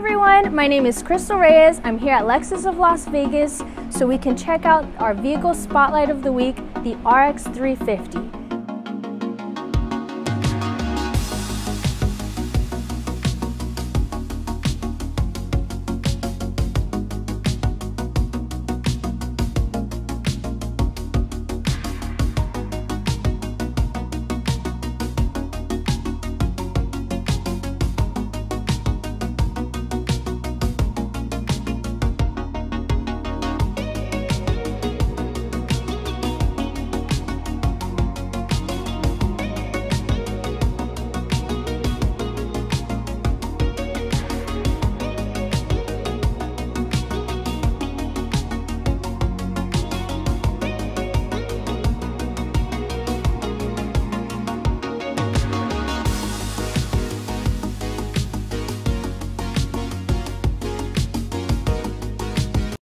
everyone, my name is Krystal Reyes. I'm here at Lexus of Las Vegas so we can check out our vehicle spotlight of the week, the RX 350.